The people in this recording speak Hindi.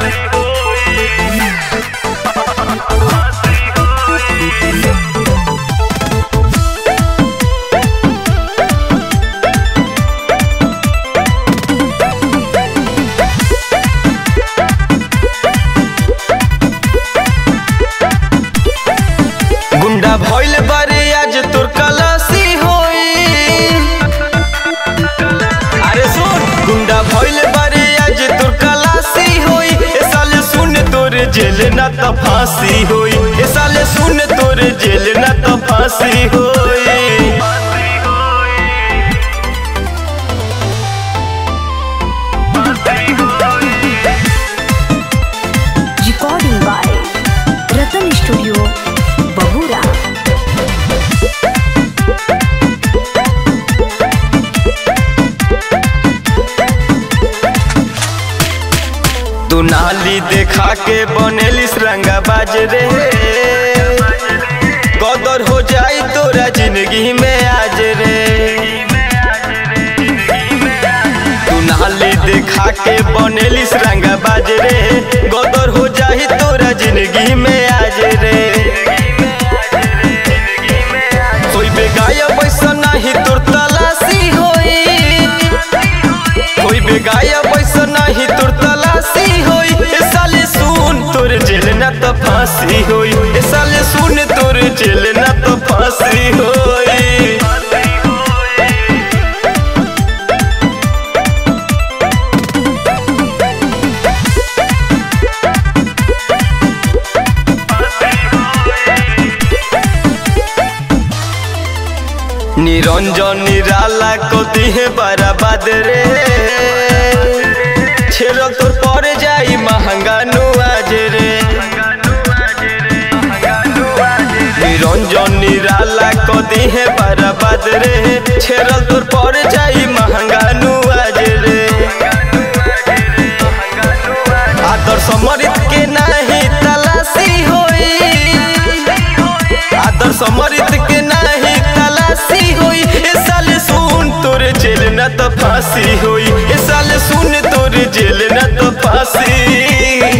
Hare साले सुन तोर जेल ना त फांसी होई. तू नाली देखा के बनेलिस रंगा बाज रे हो जाई तोरा ज़िंदगी में आज रे। तू नाली देखा के बनेलिस रंगा बाज रे। गदर हो जाई तोरा ज़िंदगी में आज रे। कोई बेगाया पैसा नहीं तोर तलाशी होई। साले सुन, तोर जेल ना तो फांसी होई। साले सुन तोर ना तो फांसी होई। निरंजन निराला को दिहे बराबर रे। निराला को दी है बराबद रे। छेरल दूर पर जाई महँगा नुआज रे। आदर समरित के नाही तलाशी होई। आदर समरित के नाही तलाशी होई। ए साल सुन तोरे जेल न तो फांसी होई। ए साल सुन तोरे जेल न तो फांसी।